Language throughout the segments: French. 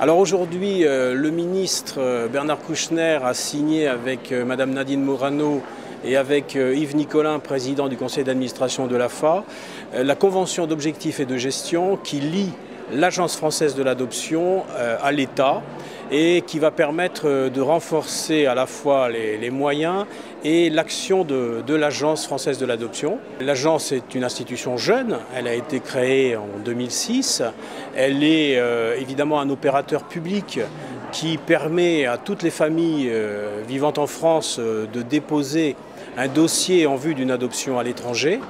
Alors aujourd'hui, euh, le ministre euh, Bernard Kouchner a signé avec euh, Madame Nadine Morano et avec Yves Nicolin, président du conseil d'administration de l'AFA, la convention d'objectifs et de gestion qui lie l'Agence française de l'adoption à l'État et qui va permettre de renforcer à la fois les, moyens et l'action de, l'Agence française de l'adoption. L'Agence est une institution jeune, elle a été créée en 2006, elle est euh, évidemment un opérateur public qui permet à toutes les familles euh, vivant en France euh, de déposer un dossier en vue d'une adoption à l'étranger.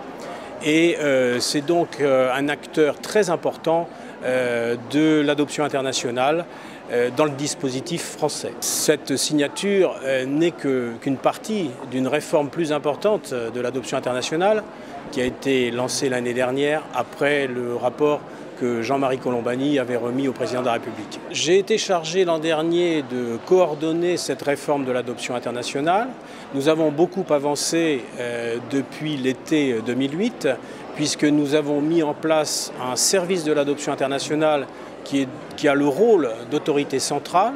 Et c'est donc un acteur très important de l'adoption internationale euh, dans le dispositif français. Cette signature euh, n'est qu'une partie d'une réforme plus importante euh, de l'adoption internationale qui a été lancée l'année dernière après le rapport que Jean-Marie Colombani avait remis au président de la République. J'ai été chargé l'an dernier de coordonner cette réforme de l'adoption internationale. Nous avons beaucoup avancé depuis l'été 2008 puisque nous avons mis en place un service de l'adoption internationale qui, a le rôle d'autorité centrale.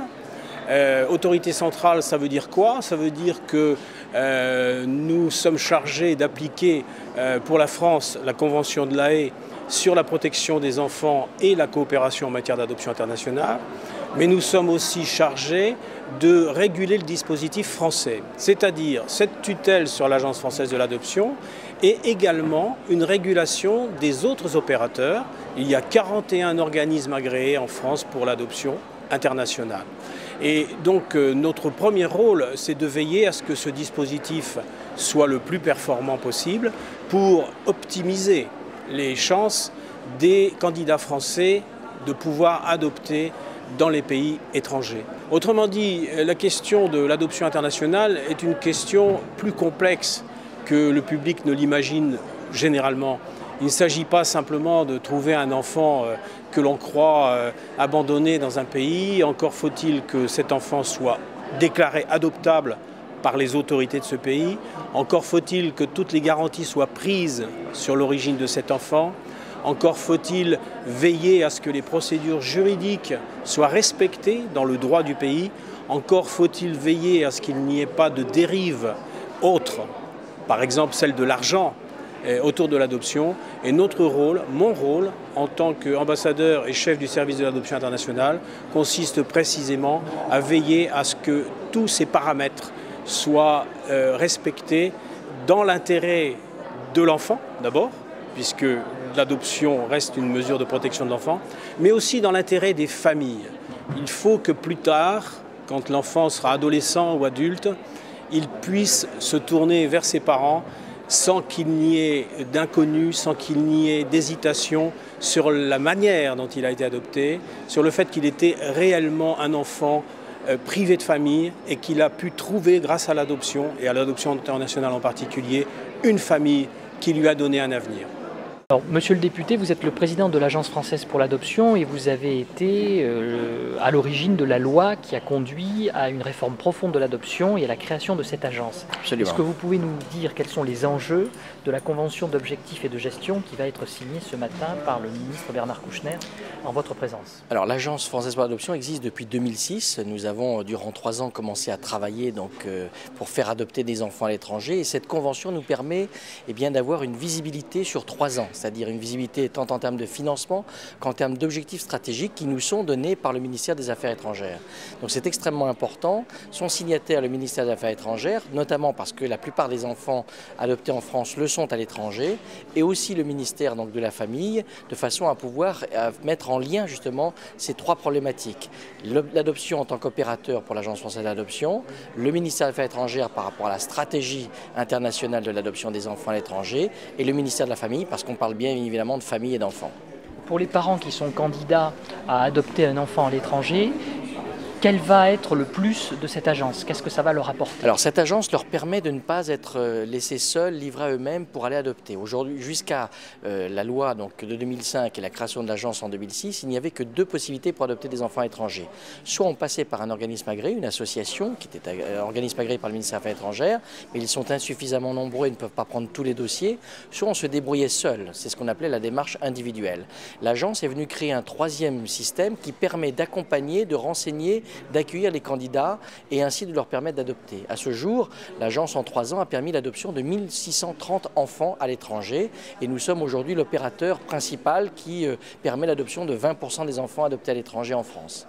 Euh, autorité centrale, ça veut dire quoi? Ça veut dire que euh, nous sommes chargés d'appliquer euh, pour la France la Convention de la Haye sur la protection des enfants et la coopération en matière d'adoption internationale, mais nous sommes aussi chargés de réguler le dispositif français, c'est-à-dire cette tutelle sur l'Agence française de l'adoption et également une régulation des autres opérateurs. Il y a 41 organismes agréés en France pour l'adoption internationale. Et donc euh, notre premier rôle, c'est de veiller à ce que ce dispositif soit le plus performant possible pour optimiser les chances des candidats français de pouvoir adopter dans les pays étrangers. Autrement dit, la question de l'adoption internationale est une question plus complexe que le public ne l'imagine généralement. Il ne s'agit pas simplement de trouver un enfant euh, que l'on croit euh, abandonné dans un pays, encore faut-il que cet enfant soit déclaré adoptable par les autorités de ce pays, encore faut-il que toutes les garanties soient prises sur l'origine de cet enfant, encore faut-il veiller à ce que les procédures juridiques soient respectées dans le droit du pays, encore faut-il veiller à ce qu'il n'y ait pas de dérive autre, par exemple celle de l'argent autour de l'adoption. Et notre rôle, mon rôle, en tant qu'ambassadeur et chef du service de l'adoption internationale, consiste précisément à veiller à ce que tous ces paramètres soient euh, respectés dans l'intérêt de l'enfant d'abord, puisque l'adoption reste une mesure de protection de l'enfant, mais aussi dans l'intérêt des familles. Il faut que plus tard, quand l'enfant sera adolescent ou adulte, il puisse se tourner vers ses parents sans qu'il n'y ait d'inconnu, sans qu'il n'y ait d'hésitation sur la manière dont il a été adopté, sur le fait qu'il était réellement un enfant euh, privé de famille et qu'il a pu trouver, grâce à l'adoption, et à l'adoption internationale en particulier, une famille qui lui a donné un avenir monsieur le député, vous êtes le président de l'Agence française pour l'adoption et vous avez été euh, à l'origine de la loi qui a conduit à une réforme profonde de l'adoption et à la création de cette agence. Est-ce que vous pouvez nous dire quels sont les enjeux de la convention d'objectifs et de gestion qui va être signée ce matin par le ministre Bernard Kouchner en votre présence? Alors l'Agence française pour l'adoption existe depuis 2006. Nous avons durant trois ans commencé à travailler donc, euh, pour faire adopter des enfants à l'étranger et cette convention nous permet eh bien, d'avoir une visibilité sur trois ans c'est-à-dire une visibilité tant en termes de financement qu'en termes d'objectifs stratégiques qui nous sont donnés par le ministère des Affaires étrangères. Donc c'est extrêmement important. Son signataire, le ministère des Affaires étrangères, notamment parce que la plupart des enfants adoptés en France le sont à l'étranger, et aussi le ministère donc, de la Famille, de façon à pouvoir mettre en lien justement ces trois problématiques. L'adoption en tant qu'opérateur pour l'Agence française d'adoption, le ministère des Affaires étrangères par rapport à la stratégie internationale de l'adoption des enfants à l'étranger, et le ministère de la Famille parce qu'on parle bien évidemment de famille et d'enfants. Pour les parents qui sont candidats à adopter un enfant à l'étranger, quel va être le plus de cette agence? Qu'est-ce que ça va leur apporter? Alors cette agence leur permet de ne pas être euh, laissés seuls, livrés à eux-mêmes pour aller adopter. Aujourd'hui, jusqu'à euh, la loi de 2005 et la création de l'agence en 2006, il n'y avait que deux possibilités pour adopter des enfants étrangers. Soit on passait par un organisme agréé, une association qui était un organisme agréé par le ministère des Affaires étrangères, mais ils sont insuffisamment nombreux et ne peuvent pas prendre tous les dossiers. Soit on se débrouillait seul, c'est ce qu'on appelait la démarche individuelle. L'agence est venue créer un troisième système qui permet d'accompagner, de renseigner d'accueillir les candidats et ainsi de leur permettre d'adopter. À ce jour, l'agence en trois ans a permis l'adoption de 1630 enfants à l'étranger et nous sommes aujourd'hui l'opérateur principal qui euh, permet l'adoption de 20% des enfants adoptés à l'étranger en France.